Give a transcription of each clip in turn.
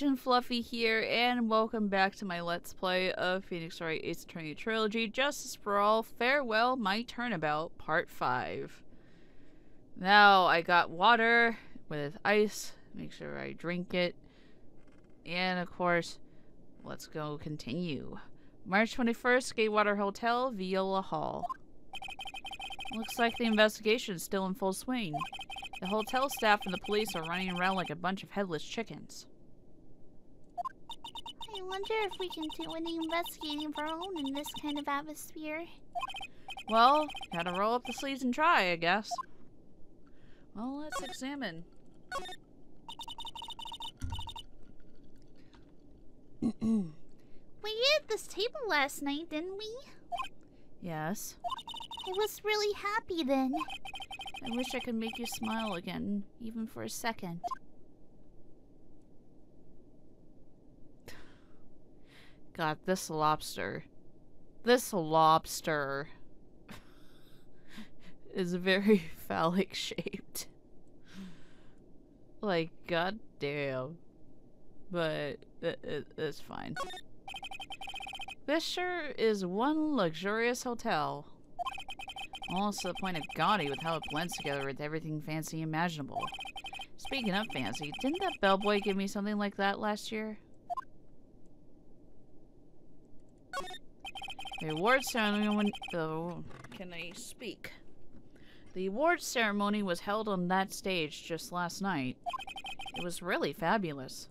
Agent Fluffy here, and welcome back to my Let's Play of Phoenix Wright Ace Attorney Trilogy, Justice for All, Farewell, My Turnabout, Part 5. Now, I got water with ice, make sure I drink it, and of course, let's go continue. March 21st, Gatewater Hotel, Viola Hall. Looks like the investigation is still in full swing. The hotel staff and the police are running around like a bunch of headless chickens. I wonder if we can do any investigating of our own in this kind of atmosphere. Well, gotta roll up the sleeves and try, I guess. Well, let's examine. We ate this table last night, didn't we? Yes. I was really happy then. I wish I could make you smile again, even for a second. God, this lobster. This lobster is very phallic shaped. Like, god damn. But it, it, it's fine. This sure is one luxurious hotel. Almost to the point of gaudy with how it blends together with everything fancy imaginable. Speaking of fancy, didn't that bellboy give me something like that last year? The award ceremony. Oh, can I speak? The award ceremony was held on that stage just last night. It was really fabulous.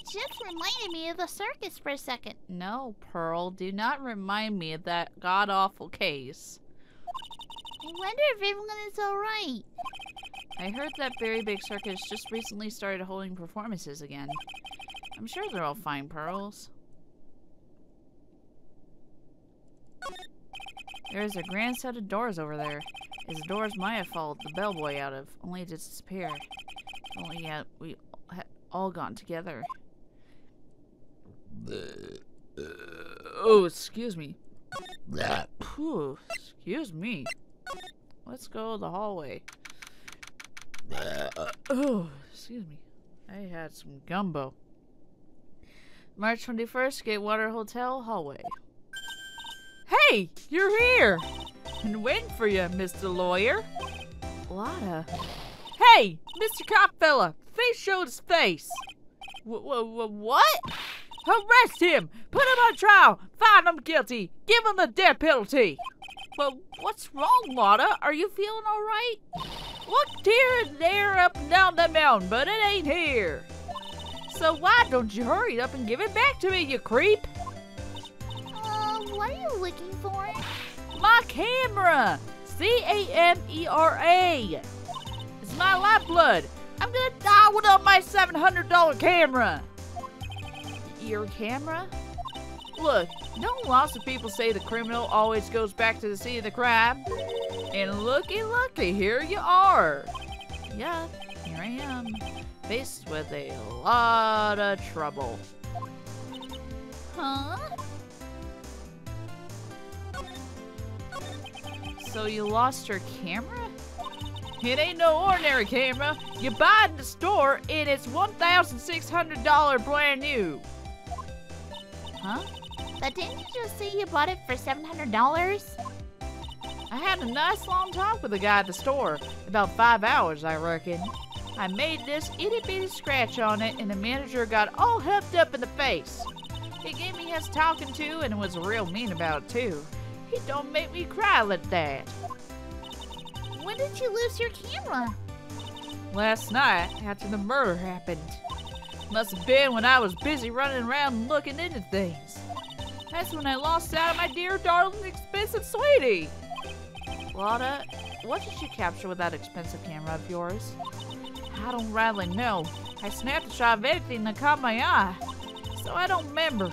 It Just reminded me of the circus for a second. No, Pearl, do not remind me of that god awful case. I wonder if everyone is alright. I heard that Very Big Circus just recently started holding performances again. I'm sure they're all fine, Pearls. There's a grand set of doors over there. It's the doors Maya followed the bellboy out of, only to disappear. Only yet we had all gone together. oh, excuse me. Phew, excuse me. Let's go the hallway. oh, excuse me. I had some gumbo. March 21st, Gatewater Hotel, hallway. Hey, you're here! Been waiting for you, Mr. Lawyer. Lotta. Hey, Mr. Cop fella, face showed his face. W what? Arrest him! Put him on trial! Find him guilty! Give him the death penalty! Well, what's wrong, Lotta? Are you feeling alright? Look here and there up and down the mountain, but it ain't here. So why don't you hurry up and give it back to me, you creep? Looking for? My camera! C-A-M-E-R-A! It's my lifeblood! I'm gonna die without my $700 camera! Your camera? Look, don't lots of people say the criminal always goes back to the scene of the crime? And looky, looky, here you are. Yeah, here I am, faced with a lot of trouble. Huh? So you lost your camera? It ain't no ordinary camera. You buy it in the store and it's $1,600 brand new. Huh? But didn't you just say you bought it for $700? I had a nice long talk with the guy at the store. About five hours, I reckon. I made this itty bitty scratch on it, and the manager got all huffed up in the face. He gave me his talking to and was real mean about it, too. He don't make me cry like that. When did you lose your camera? Last night, after the murder happened. Must have been when I was busy running around looking into things. That's when I lost out on my dear, darling, expensive sweetie. Lotta, what did you capture with that expensive camera of yours? I don't rightly know. I snapped a shot of anything that caught my eye. So I don't remember.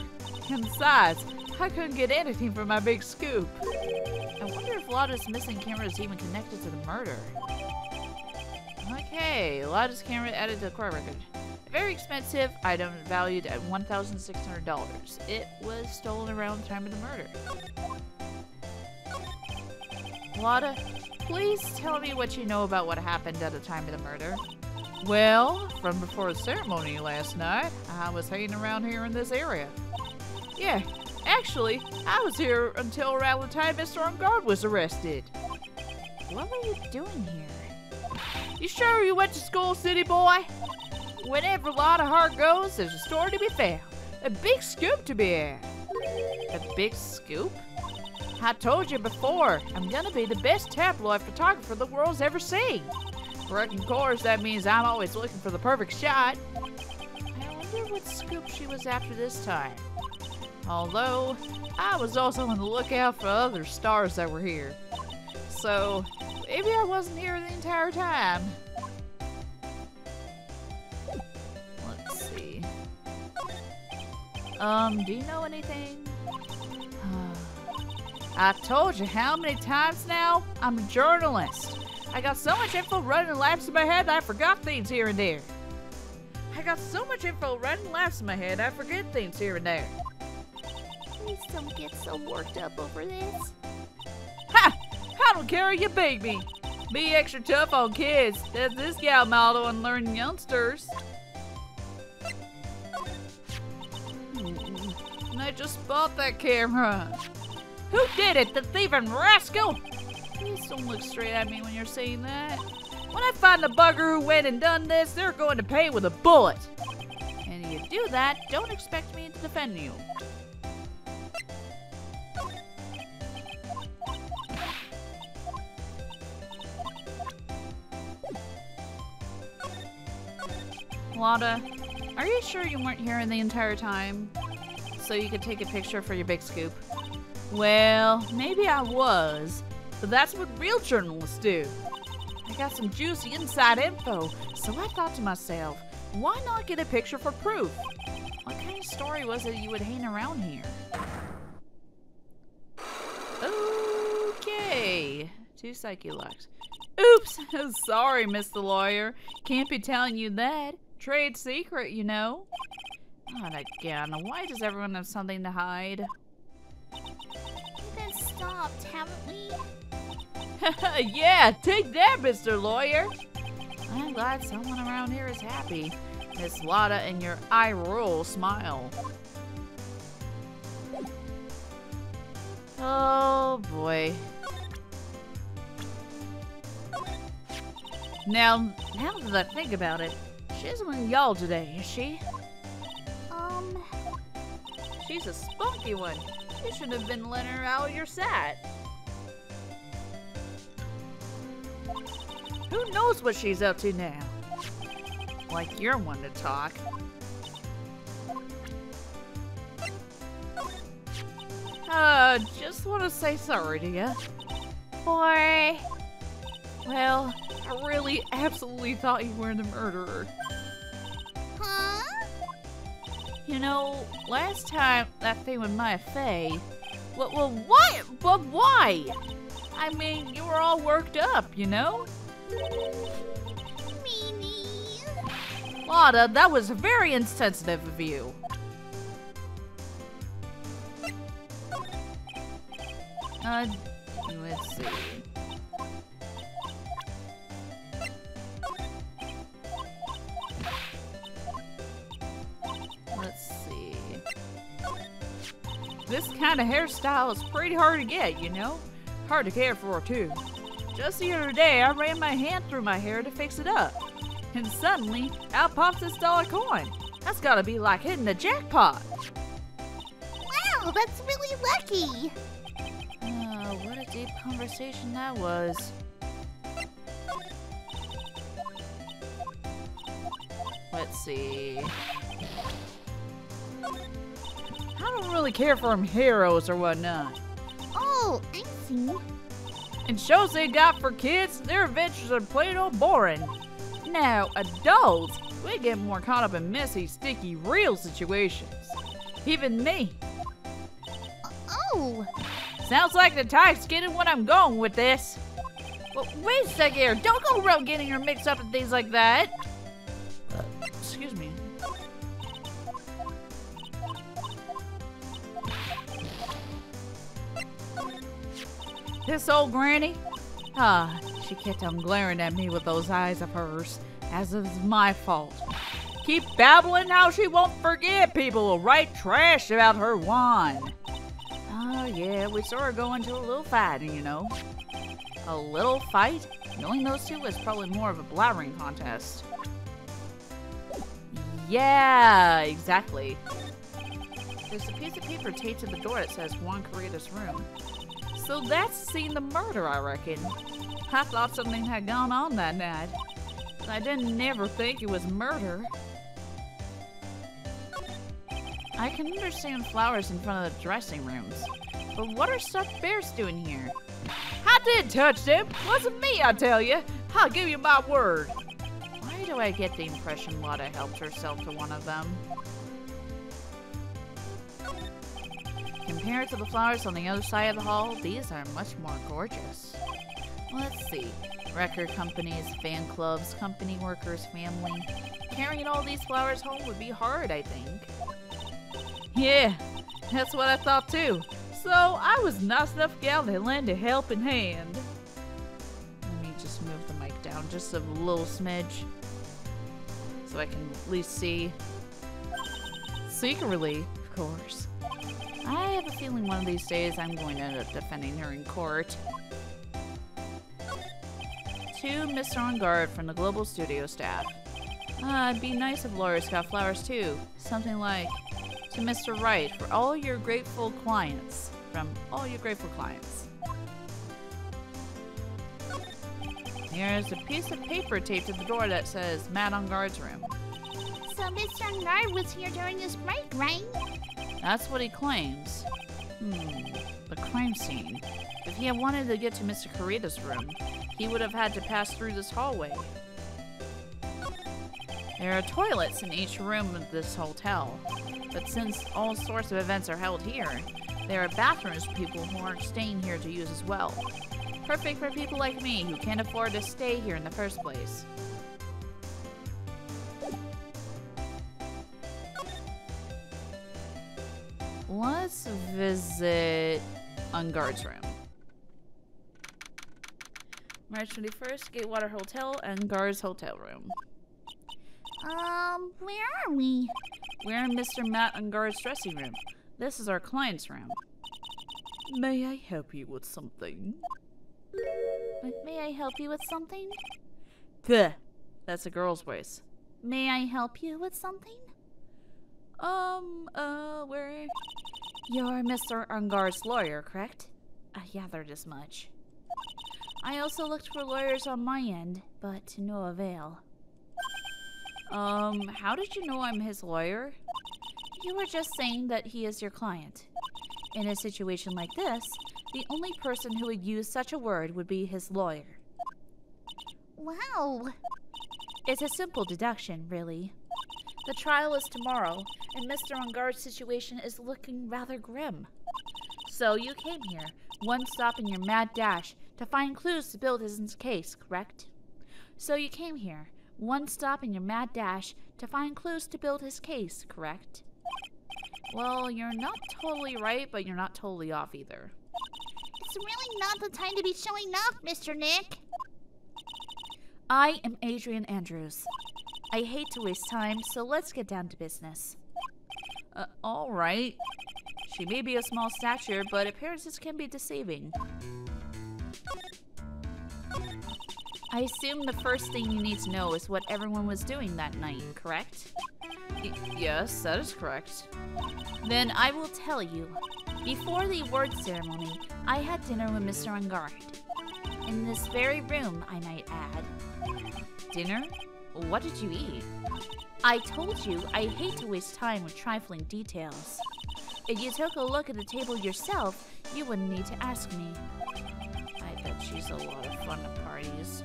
And besides, I couldn't get anything from my big scoop. I wonder if Lotta's missing camera is even connected to the murder. Okay, Lotta's camera added to the court record. A very expensive item valued at $1,600. It was stolen around the time of the murder. Lotta, please tell me what you know about what happened at the time of the murder. Well, from before the ceremony last night, I was hanging around here in this area. Yeah, actually, I was here until around the time Mr. Engarde was arrested. What were you doing here? You sure you went to school, city boy? Whenever Lotta Hart goes, there's a story to be found. A big scoop to be had. A big scoop? I told you before, I'm gonna be the best tabloid photographer the world's ever seen. Reckon, of course, that means I'm always looking for the perfect shot. I wonder what scoop she was after this time. Although, I was also on the lookout for other stars that were here. So, maybe I wasn't here the entire time. Let's see. Um, do you know anything? I told you how many times now? I'm a journalist. I got so much info running laps in my head that I forgot things here and there. I got so much info running laps in my head I forget things here and there. Please don't get so worked up over this. Ha! I don't care you beat me. Be extra tough on kids. That's this gal motto on learning youngsters. Hmm, and I just bought that camera. Who did it? The thieving rascal! Please don't look straight at me when you're saying that. When I find the bugger who went and done this, they're going to pay with a bullet. And if you do that, don't expect me to defend you. Lotta, are you sure you weren't here in the entire time? So you could take a picture for your big scoop? Well, maybe I was, but that's what real journalists do. I got some juicy inside info, so I thought to myself, why not get a picture for proof? What kind of story was it you would hang around here? Okay, two psyche locks. Oops, sorry, Mr. Lawyer. Can't be telling you that. Trade secret, you know. And again, why does everyone have something to hide? We've been stopped, haven't we? yeah, take that, Mr. Lawyer. I'm glad someone around here is happy. Miss Lotta and your eye roll smile. Oh boy. Now, now that I think about it, she isn't with y'all today, is she? Um, She's a spunky one. You should have been letting her out of your set. Who knows what she's up to now? Like you're one to talk. Uh, just want to say sorry to you. or Well, I really absolutely thought you were the murderer. huh? You know, last time that thing with Maya Fey. Well, well, what? But why? I mean, you were all worked up, you know? Meanie. Lotta, that was very insensitive of you. Uh, let's see. Kind of hairstyle is pretty hard to get, you know? Hard to care for, too. Just the other day, I ran my hand through my hair to fix it up. And suddenly, out pops this dollar coin. That's gotta be like hitting the jackpot. Wow, that's really lucky. Uh, what a deep conversation that was. Let's see. Don't really care for them heroes or whatnot. Oh, I see. And shows they got for kids, their adventures are plain old boring. Now, adults, we get more caught up in messy, sticky, real situations. Even me. Oh, Sounds like the tide's getting what I'm going with this. Well, wait a second here. Don't go around getting her mixed up in things like that. This old granny? Ah, she kept on glaring at me with those eyes of hers. as if it's my fault. Keep babbling how she won't forget people will write trash about her wine. Oh, yeah, we saw her go into a little fight, you know. A little fight? Knowing those two was probably more of a blabbering contest. Yeah, exactly. There's a piece of paper taped to the door that says Juan Corrida's room. So that's seen the murder, I reckon. I thought something had gone on that night. But I didn't never think it was murder. I can understand flowers in front of the dressing rooms, but what are stuffed bears doing here? I did touch them. Wasn't me, I tell you. I'll give you my word. Why do I get the impression Lotta helped herself to one of them? Compared to the flowers on the other side of the hall, these are much more gorgeous. Let's see. Record companies, fan clubs, company workers, family. Carrying all these flowers home would be hard, I think. Yeah, that's what I thought too. So I was nice enough gal to lend a helping hand. Let me just move the mic down just a little smidge. So I can at least see. Secretly, of course. I have a feeling one of these days I'm going to end up defending her in court. To Mr. Engarde from the Global Studio staff. Ah, it'd be nice if lawyers got flowers too. Something like, to Mr. Wright for all your grateful clients. From all your grateful clients. Here's a piece of paper taped to the door that says Matt Engarde's room. So Mr. Engarde was here during this break, right? That's what he claims. Hmm, the crime scene. If he had wanted to get to Mr. Corrida's room, he would have had to pass through this hallway. There are toilets in each room of this hotel, but since all sorts of events are held here, there are bathrooms for people who aren't staying here to use as well. Perfect for people like me who can't afford to stay here in the first place. Let's visit Engarde's room. March 21st, Gatewater Hotel, Engarde's hotel room. Um, where are we? We're in Mr. Matt Engarde's dressing room. This is our client's room. May I help you with something? May I help you with something? Bleh. That's a girl's voice. May I help you with something? Um, uh, where? You're Mr. Engarde's lawyer, correct? I gathered as much. I also looked for lawyers on my end, but to no avail. Um, how did you know I'm his lawyer? You were just saying that he is your client. In a situation like this, the only person who would use such a word would be his lawyer. Wow. It's a simple deduction, really. The trial is tomorrow, and Mr. Engarde's situation is looking rather grim. So you came here, one stop in your mad dash, to find clues to build his case, correct? So you came here, one stop in your mad dash, to find clues to build his case, correct? Well, you're not totally right, but you're not totally off either. It's really not the time to be showing off, Mr. Nick. I am Adrian Andrews. I hate to waste time, so let's get down to business. Uh, all right. She may be a small stature, but appearances can be deceiving. I assume the first thing you need to know is what everyone was doing that night, correct? Y yes, that is correct. Then I will tell you. Before the award ceremony, I had dinner with Mr. Engarde. In this very room, I might add. Dinner? What did you eat? I told you I hate to waste time with trifling details. If you took a look at the table yourself, you wouldn't need to ask me. I bet she's a lot of fun at parties.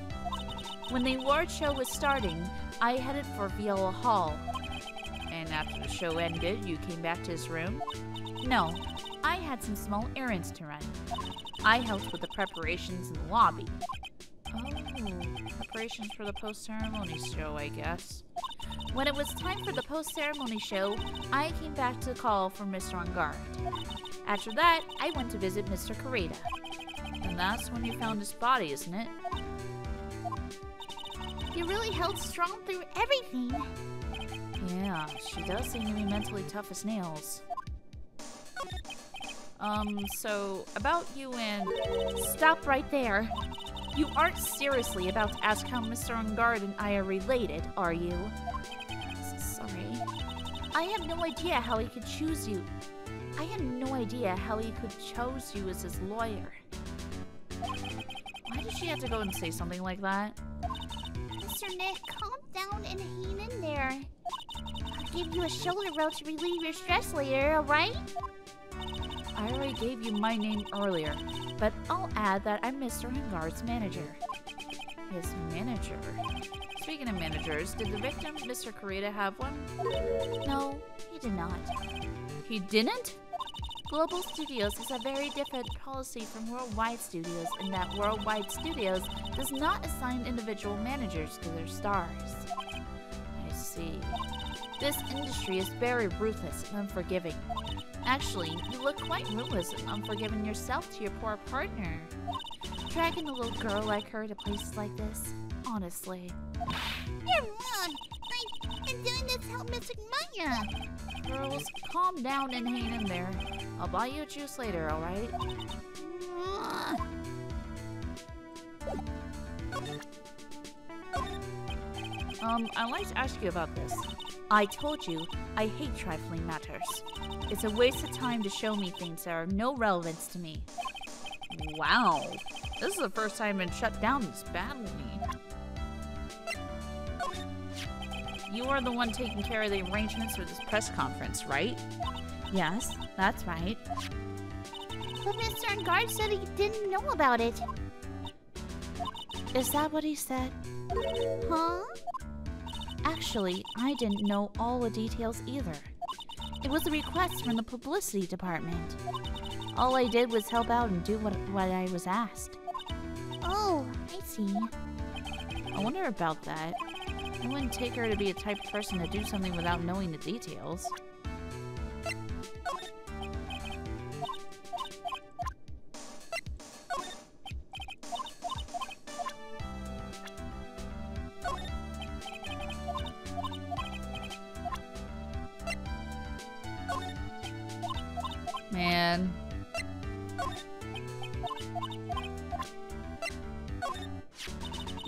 When the award show was starting, I headed for Viola Hall. And after the show ended, you came back to his room? No, I had some small errands to run. I helped with the preparations in the lobby. Oh, preparations for the post-ceremony show, I guess. When it was time for the post-ceremony show, I came back to call for Mr. Engarde. After that, I went to visit Mr. Corrida. And that's when you found his body, isn't it? You really held strong through everything. Yeah, she does seem to be mentally tough as nails. Um, so about you and. Stop right there. You aren't seriously about to ask how Mr. Engarde and I are related, are you? Sorry. I have no idea how he could choose you. I had no idea how he could chose you as his lawyer. Why did she have to go and say something like that? Mr. Nick, calm down and hang in there. I'll give you a shoulder rub to relieve your stress later, alright? I already gave you my name earlier. But I'll add that I'm Mr. Engarde's manager. His manager. Speaking of managers, did the victim, Mr. Corrida, have one? No, he did not. He didn't? Global Studios has a very different policy from Worldwide Studios in that Worldwide Studios does not assign individual managers to their stars. This industry is very ruthless and unforgiving. Actually, you look quite ruthless and unforgiving yourself to your poor partner. Dragging a little girl like her to places like this, honestly. You're wrong. I, I'm doing this to help Mr. Maya. Girls, calm down and hang in there. I'll buy you a juice later, alright? Um, I'd like to ask you about this. I told you, I hate trifling matters. It's a waste of time to show me things that are no relevance to me. Wow. This is the first time I've been shut down this badly. You are the one taking care of the arrangements for this press conference, right? Yes, that's right. But Mr. Engarde said he didn't know about it. Is that what he said? Huh? Actually, I didn't know all the details either. It was a request from the publicity department. All I did was help out and do what, what I was asked. Oh, I see. I wonder about that. I wouldn't take her to be a type of person to do something without knowing the details. Man.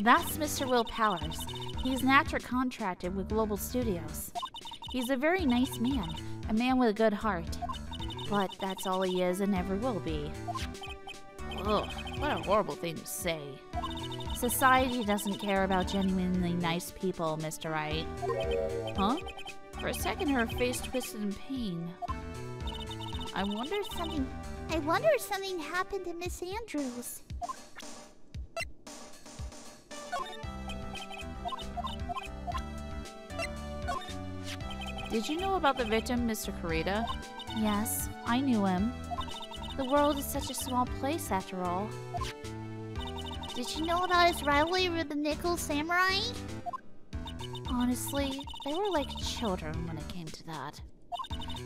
That's Mr. Will Powers. He's an actor contracted with Global Studios. He's a very nice man, a man with a good heart. But that's all he is and never will be. Ugh, what a horrible thing to say. Society doesn't care about genuinely nice people, Mr. Wright. Huh? For a second, her face twisted in pain. I wonder if Something. I wonder if something happened to Miss Andrews. Did you know about the victim, Mr. Corrida? Yes, I knew him. The world is such a small place after all. Did you know about his rivalry with the Nickel Samurai? Honestly, they were like children when it came to that.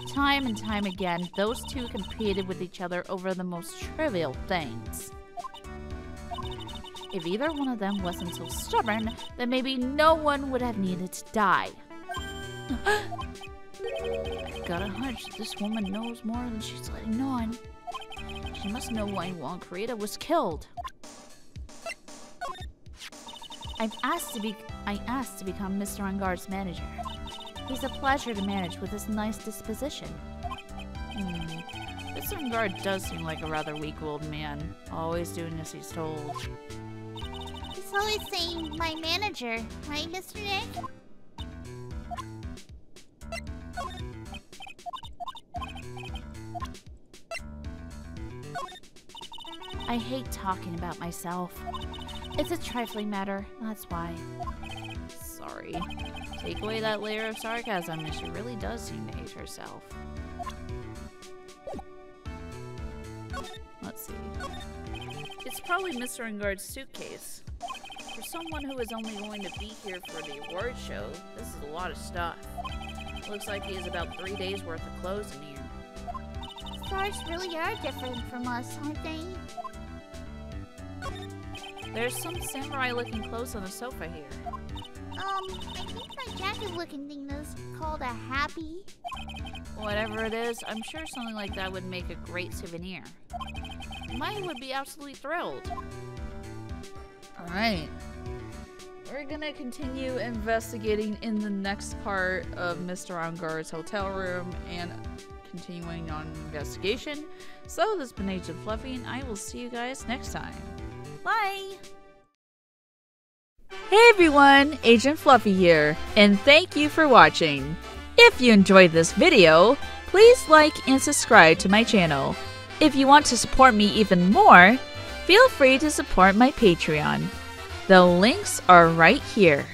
Time and time again, those two competed with each other over the most trivial things. If either one of them wasn't so stubborn, then maybe no one would have needed to die. I've got a hunch this woman knows more than she's letting on. She must know why Juan Corrida was killed. I've asked to be I asked to become Mr. Engarde's manager. He's a pleasure to manage with his nice disposition. Hmm. Mr. Guard does seem like a rather weak-willed man, always doing as he's told. He's always saying, my manager, right, Mr. Nick? I hate talking about myself. It's a trifling matter, that's why. Take away that layer of sarcasm and she really does seem to hate herself. Let's see. It's probably Mr. Engarde's suitcase. For someone who is only going to be here for the award show, this is a lot of stuff. Looks like he has about three days worth of clothes in here. Stars really are different from us, aren't they? There's some samurai looking clothes on the sofa here. Um, I think that jacket-looking thing is called a happi. Whatever it is, I'm sure something like that would make a great souvenir. Maya would be absolutely thrilled. Alright. We're gonna continue investigating in the next part of Mr. Engarde's hotel room and continuing on investigation. So, this has been Agent Fluffy, and I will see you guys next time. Bye! Hey everyone, Agent Fluffy here, and thank you for watching. If you enjoyed this video, please like and subscribe to my channel. If you want to support me even more, feel free to support my Patreon. The links are right here.